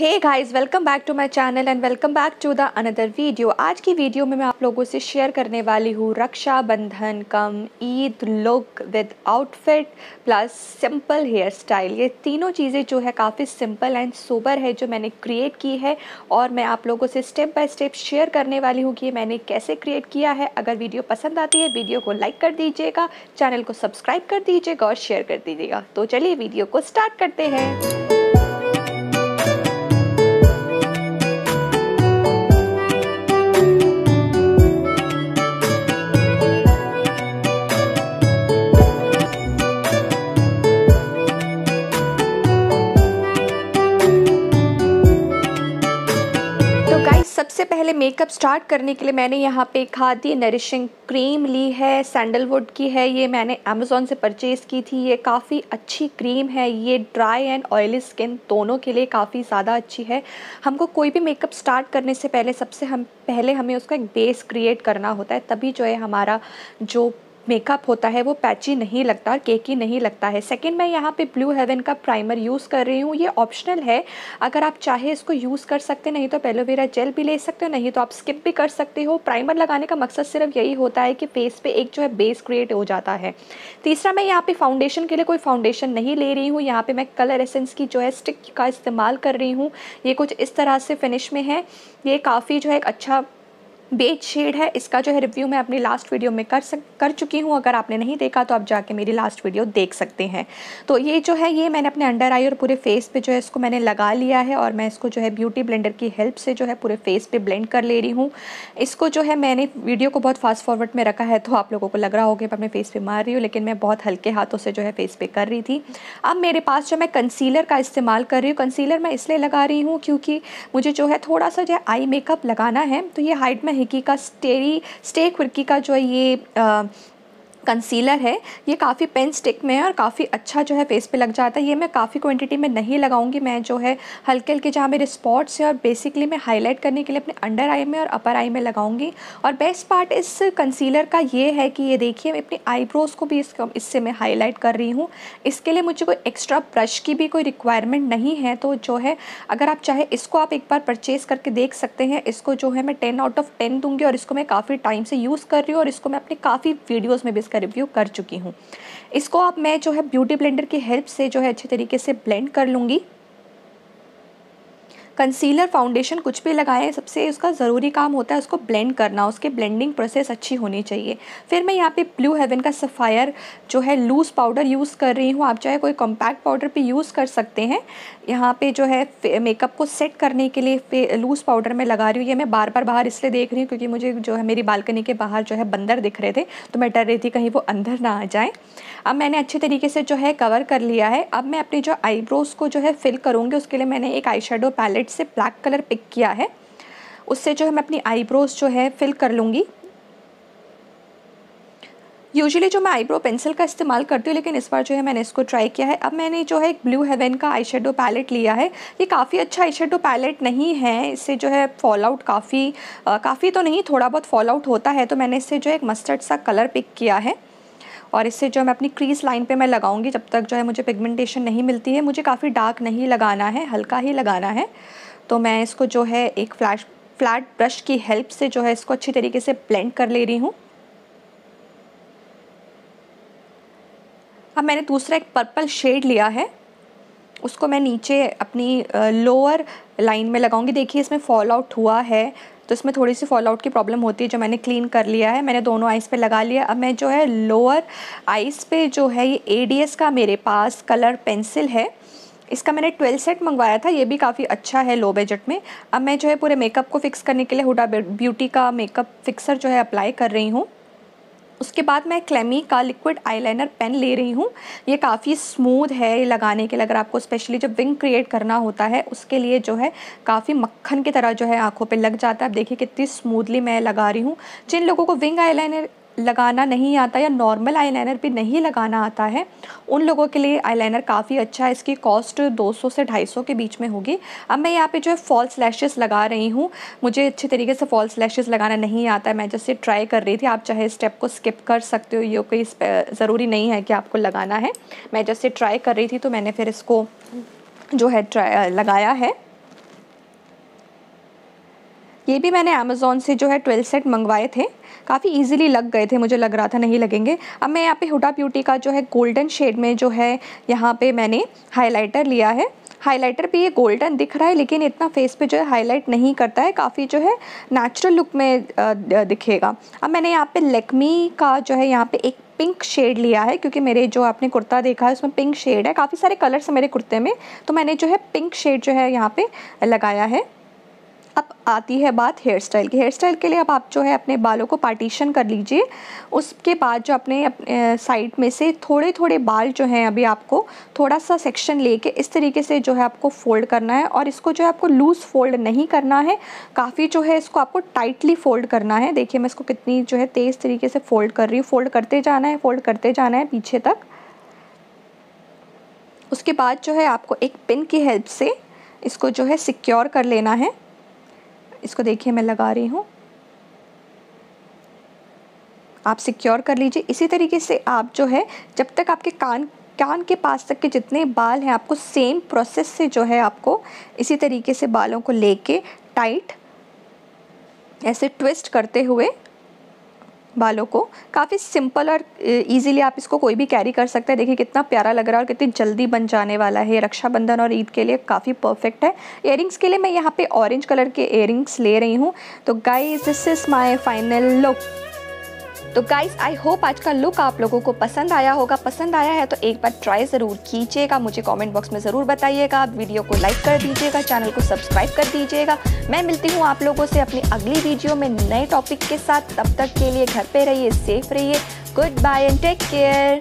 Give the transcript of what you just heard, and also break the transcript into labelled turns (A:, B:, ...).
A: Hey guys welcome back to my channel and welcome back to the another video आज की video में मैं आप लोगों से शेयर करने वाली हूँ Rakshabandhan cum, Eid look with outfit plus simple hair style ये तीनों चीज़ें जो है काफ़ी सिंपल एंड सोबर है जो मैंने क्रिएट की है और मैं आप लोगों से स्टेप बाय स्टेप शेयर करने वाली हूँ कि मैंने कैसे क्रिएट किया है। अगर वीडियो पसंद आती है वीडियो को लाइक कर दीजिएगा चैनल को सब्सक्राइब कर दीजिएगा और शेयर कर दीजिएगा। तो चलिए वीडियो को स्टार्ट करते हैं। मेकअप स्टार्ट करने के लिए मैंने यहाँ पे खादी नरिशिंग क्रीम ली है सैंडलवुड की है, ये मैंने अमेज़ोन से परचेज़ की थी, ये काफ़ी अच्छी क्रीम है, ये ड्राई एंड ऑयली स्किन दोनों के लिए काफ़ी ज़्यादा अच्छी है। हमको कोई भी मेकअप स्टार्ट करने से पहले, सबसे हम, पहले हमें उसका एक बेस क्रिएट करना होता है, तभी जो है हमारा जो मेकअप होता है, वो पैची नहीं लगता केकी नहीं लगता है। सेकंड मैं यहाँ पे ब्लू हेवन का प्राइमर यूज़ कर रही हूँ। ये ऑप्शनल है। अगर आप चाहे इसको यूज़ कर सकते, नहीं तो पेलोवेरा जेल भी ले सकते हो, नहीं तो आप स्किप भी कर सकते हो। प्राइमर लगाने का मकसद सिर्फ़ यही होता है कि फेस पे एक जो है बेस क्रिएट हो जाता है। तीसरा, मैं यहाँ पे फाउंडेशन के लिए कोई फाउंडेशन नहीं ले रही हूँ। यहाँ पर मैं कलर एसेंस की जो है स्टिक का इस्तेमाल कर रही हूँ। ये कुछ इस तरह से फिनिश में है। ये काफ़ी जो है एक अच्छा बेज शेड है। इसका जो है रिव्यू मैं अपनी लास्ट वीडियो में कर सक, कर चुकी हूँ। अगर आपने नहीं देखा तो आप जाके मेरी लास्ट वीडियो देख सकते हैं। तो ये जो है, ये मैंने अपने अंडर आई और पूरे फेस पे जो है, इसको मैंने लगा लिया है और मैं इसको जो है ब्यूटी ब्लेंडर की हेल्प से जो है पूरे फेस पे ब्लेंड कर ले रही हूँ। इसको जो है मैंने वीडियो को बहुत फास्ट फॉरवर्ड में रखा है तो आप लोगों को लग रहा होगा अपने फेस पर मार रही हूँ, लेकिन मैं बहुत हल्के हाथों से जो है फेस पे कर रही थी। अब मेरे पास जो मैं कंसीलर का इस्तेमाल कर रही हूँ कंसीलर मैं इसलिए लगा रही हूँ क्योंकि मुझे जो है थोड़ा सा जो है आई मेकअप लगाना है। तो ये हाइट में हिकी का स्टेरी स्टे खुरकी का जो है ये कंसीलर है। ये काफ़ी पेन स्टिक में है और काफ़ी अच्छा जो है फेस पे लग जाता है। ये मैं काफ़ी क्वांटिटी में नहीं लगाऊँगी। मैं जो है हल्के हल्के जहाँ मेरे स्पॉट्स हैं और बेसिकली मैं हाईलाइट करने के लिए अपने अंडर आई में और अपर आई में लगाऊँगी। और बेस्ट पार्ट इस कंसीलर का ये है कि ये देखिए, मैं अपनी आईब्रोज़ को भी इस इससे मैं हाईलाइट कर रही हूँ। इसके लिए मुझे कोई एक्स्ट्रा ब्रश की भी कोई रिक्वायरमेंट नहीं है। तो जो है, अगर आप चाहे इसको आप एक बार परचेज़ करके देख सकते हैं। इसको जो है मैं टेन आउट ऑफ़ टेन दूँगी और इसको मैं काफ़ी टाइम से यूज़ कर रही हूँ और इसको मैं अपनी काफ़ी वीडियोज़ में भी इसका रिव्यू कर चुकी हूँ। इसको अब मैं जो है ब्यूटी ब्लेंडर की हेल्प से जो है अच्छे तरीके से ब्लेंड कर लूँगी। कंसीलर फाउंडेशन कुछ भी लगाएँ, सबसे उसका ज़रूरी काम होता है उसको ब्लेंड करना, उसके ब्लेंडिंग प्रोसेस अच्छी होनी चाहिए। फिर मैं यहाँ पे ब्लू हेवन का सफ़ायर जो है लूज़ पाउडर यूज़ कर रही हूँ, आप चाहे कोई कॉम्पैक्ट पाउडर भी यूज़ कर सकते हैं। यहाँ पे जो है मेकअप को सेट करने के लिए लूज़ पाउडर मैं लगा रही हूँ, ये मैं बार बार बाहर इसलिए देख रही हूँ क्योंकि मुझे जो है मेरी बालकनी के बाहर जो है बंदर दिख रहे थे तो मैं डर रही थी कहीं वो अंदर ना आ जाए। अब मैंने अच्छे तरीके से जो है कवर कर लिया है। अब मैं अपनी जो आईब्रोज़ को जो है फिल करूँगी, उसके लिए मैंने एक आई पैलेट से ब्लैक कलर पिक किया है। उससे जो है मैं अपनी आईब्रोज़ जो है फिल कर लूँगी। यूजुअली जो मैं आईब्रो पेंसिल का इस्तेमाल करती हूँ, लेकिन इस बार जो है मैंने इसको ट्राई किया है। अब मैंने जो है एक ब्लू हेवन का आई शेडो पैलेट लिया है। ये काफ़ी अच्छा आई शेडो पैलेट नहीं है। इससे जो है फॉल आउट काफ़ी काफ़ी तो नहीं, थोड़ा बहुत फॉल आउट होता है तो मैंने इससे जो है एक मस्टर्ड सा कलर पिक किया है। और इससे जो मैं अपनी क्रीज लाइन पे मैं लगाऊँगी, जब तक जो है मुझे पिगमेंटेशन नहीं मिलती है, मुझे काफ़ी डार्क नहीं लगाना है, हल्का ही लगाना है। तो मैं इसको जो है एक फ्लैश फ्लैट ब्रश की हेल्प से जो है इसको अच्छी तरीके से ब्लेंड कर ले रही हूँ। अब मैंने दूसरा एक पर्पल शेड लिया है। उसको मैं नीचे अपनी लोअर लाइन में लगाऊँगी। देखिए, इसमें फॉल आउट हुआ है तो इसमें थोड़ी सी फॉल आउट की प्रॉब्लम होती है जो मैंने क्लीन कर लिया है। मैंने दोनों आइस पे लगा लिया। अब मैं जो है लोअर आइस पे जो है, ये एडीएस का मेरे पास कलर पेंसिल है। इसका मैंने ट्वेल्व सेट मंगवाया था, ये भी काफ़ी अच्छा है लो बजट में। अब मैं जो है पूरे मेकअप को फिक्स करने के लिए हुडा ब्यूटी का मेकअप फिक्सर जो है अप्लाई कर रही हूँ। उसके बाद मैं क्लेमी का लिक्विड आईलाइनर पेन ले रही हूँ। ये काफ़ी स्मूथ है ये लगाने के लिए, अगर आपको स्पेशली जब विंग क्रिएट करना होता है, उसके लिए जो है काफ़ी मक्खन की तरह जो है आँखों पर लग जाता है। आप देखिए कितनी स्मूथली मैं लगा रही हूँ। जिन लोगों को विंग आईलाइनर लगाना नहीं आता या नॉर्मल आईलाइनर भी नहीं लगाना आता है, उन लोगों के लिए आईलाइनर काफ़ी अच्छा है। इसकी कॉस्ट 200 से 250 के बीच में होगी। अब मैं यहाँ पे जो है फॉल्स लैशेस लगा रही हूँ। मुझे अच्छे तरीके से फॉल्स लैशेस लगाना नहीं आता। है मैं जैसे ट्राई कर रही थी। आप चाहे स्टेप को स्किप कर सकते हो। ये कोई ज़रूरी नहीं है कि आपको लगाना है। मैं जैसे ट्राई कर रही थी तो मैंने फिर इसको जो है ट्राई लगाया है। ये भी मैंने अमेज़ोन से जो है ट्वेल्व सेट मंगवाए थे। काफ़ी इजीली लग गए थे, मुझे लग रहा था नहीं लगेंगे। अब मैं यहाँ पे हुडा ब्यूटी का जो है गोल्डन शेड में जो है यहाँ पे मैंने हाइलाइटर लिया है। हाइलाइटर भी ये गोल्डन दिख रहा है, लेकिन इतना फेस पे जो है हाईलाइट नहीं करता है। काफ़ी जो है नेचुरल लुक में दिखेगा। अब मैंने यहाँ पे लेकमी का जो है यहाँ पे एक पिंक शेड लिया है, क्योंकि मेरे जो आपने कुर्ता देखा है, उसमें पिंक शेड है। काफ़ी सारे कलर्स हैं मेरे कुर्ते में तो मैंने जो है पिंक शेड जो है यहाँ पे लगाया है। अब आती है बात हेयर स्टाइल की। हेयर स्टाइल के लिए अब आप जो है अपने बालों को पार्टीशन कर लीजिए। उसके बाद जो अपने, साइड में से थोड़े थोड़े बाल जो हैं अभी आपको थोड़ा सा सेक्शन लेके इस तरीके से जो है आपको फोल्ड करना है और इसको जो है आपको लूज़ फोल्ड नहीं करना है। काफ़ी जो है इसको आपको टाइटली फोल्ड करना है। देखिए मैं इसको कितनी जो है तेज़ तरीके से फ़ोल्ड कर रही हूँ। फ़ोल्ड करते जाना है फ़ोल्ड करते जाना है पीछे तक। उसके बाद जो है आपको एक पिन की हेल्प से इसको जो है सिक्योर कर लेना है। इसको देखिए, मैं लगा रही हूँ। आप सिक्योर कर लीजिए। इसी तरीके से आप जो है, जब तक आपके कान कान के पास तक के जितने बाल हैं, आपको सेम प्रोसेस से जो है आपको इसी तरीके से बालों को लेके टाइट ऐसे ट्विस्ट करते हुए बालों को। काफ़ी सिंपल और इजीली आप इसको कोई भी कैरी कर सकते हैं। देखिए कितना प्यारा लग रहा है और कितनी जल्दी बन जाने वाला है। रक्षाबंधन और ईद के लिए काफ़ी परफेक्ट है। इयरिंग्स के लिए मैं यहाँ पे ऑरेंज कलर के एयरिंग्स ले रही हूँ। तो guys this is my final look तो गाइस आई होप आज का लुक आप लोगों को पसंद आया होगा। पसंद आया है तो एक बार ट्राई ज़रूर कीजिएगा। मुझे कमेंट बॉक्स में ज़रूर बताइएगा। वीडियो को लाइक कर दीजिएगा चैनल को सब्सक्राइब कर दीजिएगा। मैं मिलती हूँ आप लोगों से अपनी अगली वीडियो में नए टॉपिक के साथ। तब तक के लिए घर पे रहिए सेफ़ रहिए। Good bye and take care